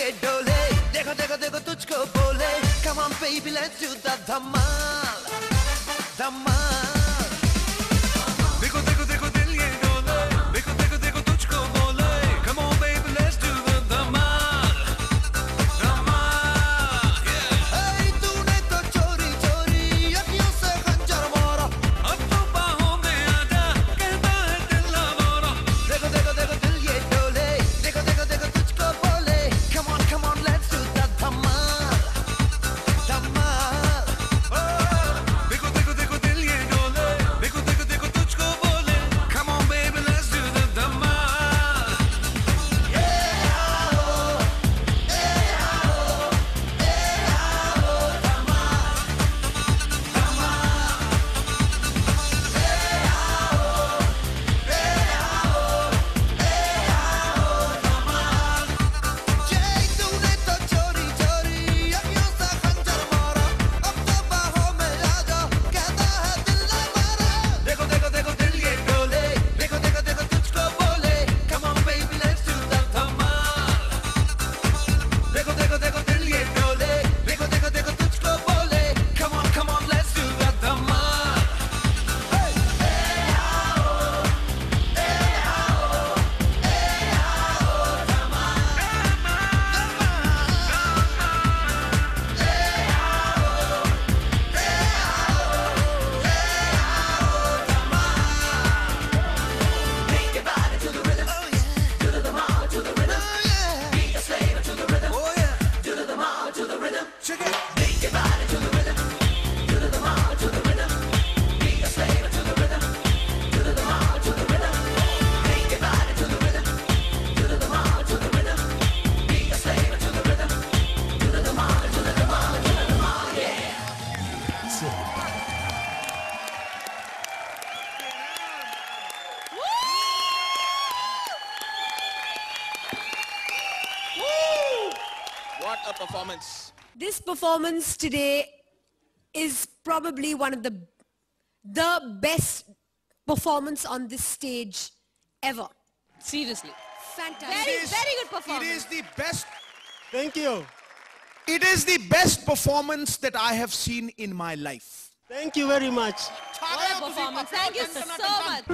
के डोले, देखो देखो देखो, तुझको बोले कमाम पे बेबी लेट्स डू द धमाल धमाल। Performance. This performance today is probably one of the the best performance on this stage ever. Seriously. Fantastic. Very, It is- very good performance. It is the best. Thank you. It is the best performance that I have seen in my life. Thank you very much. What a performance. Thank you so much.